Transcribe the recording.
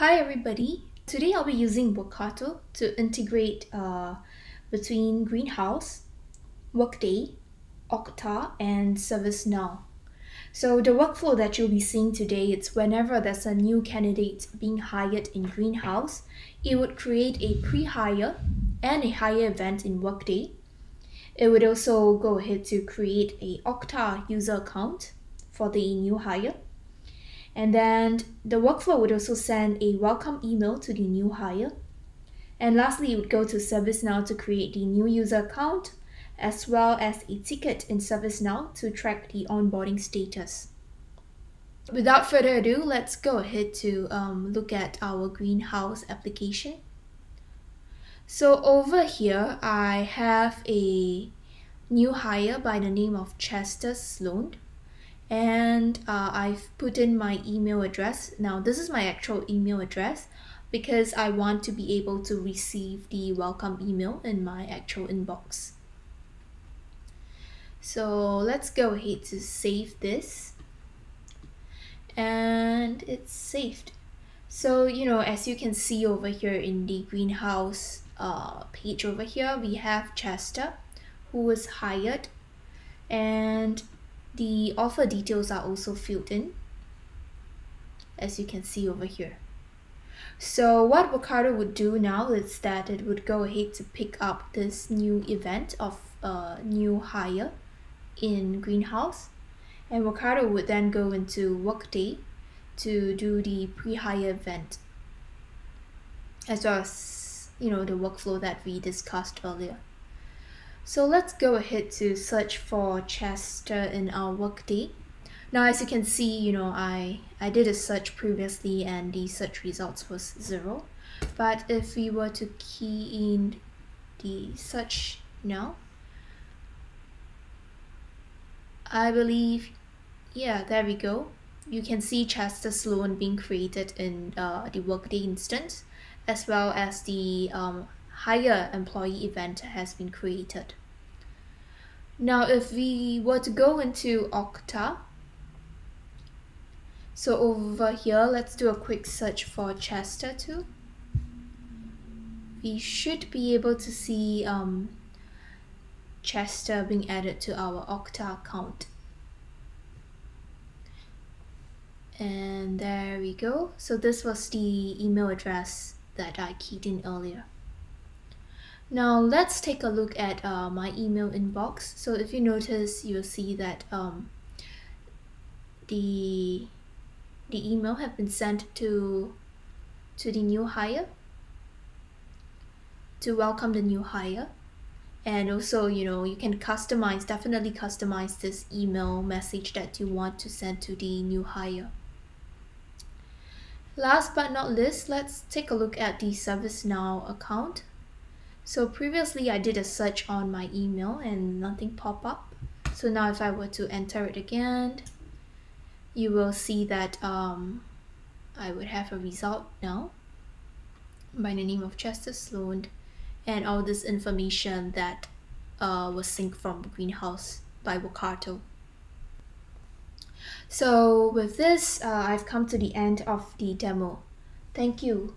Hi everybody. Today I'll be using Workato to integrate uh, between Greenhouse, Workday, Okta, and ServiceNow. So the workflow that you'll be seeing today it's whenever there's a new candidate being hired in Greenhouse, it would create a pre-hire and a hire event in Workday. It would also go ahead to create a Okta user account for the new hire and then the workflow would also send a welcome email to the new hire. And lastly, it would go to ServiceNow to create the new user account, as well as a ticket in ServiceNow to track the onboarding status. Without further ado, let's go ahead to um, look at our greenhouse application. So over here, I have a new hire by the name of Chester Sloan and uh, I've put in my email address. Now this is my actual email address because I want to be able to receive the welcome email in my actual inbox. So let's go ahead to save this and it's saved. So you know as you can see over here in the greenhouse uh, page over here we have Chester who was hired and the offer details are also filled in as you can see over here. So what Workato would do now is that it would go ahead to pick up this new event of a new hire in Greenhouse and Workato would then go into Workday to do the pre-hire event as well as you know the workflow that we discussed earlier. So let's go ahead to search for Chester in our workday. Now as you can see, you know, I, I did a search previously and the search results was zero. But if we were to key in the search now, I believe, yeah, there we go. You can see Chester Sloan being created in uh, the Workday instance, as well as the um, hire employee event has been created. Now if we were to go into Okta, so over here, let's do a quick search for Chester too. We should be able to see um, Chester being added to our Okta account. And there we go. So this was the email address that I keyed in earlier. Now let's take a look at uh, my email inbox. So if you notice, you'll see that um, the the email have been sent to to the new hire to welcome the new hire. And also you know you can customize definitely customize this email message that you want to send to the new hire. Last but not least let's take a look at the ServiceNow account so previously I did a search on my email and nothing pop up. So now if I were to enter it again, you will see that um, I would have a result now by the name of Chester Sloan and all this information that uh, was synced from Greenhouse by Workato. So with this, uh, I've come to the end of the demo. Thank you.